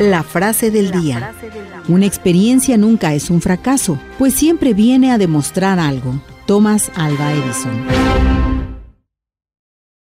La frase del día. Una experiencia nunca es un fracaso, pues siempre viene a demostrar algo. Thomas Alva Edison.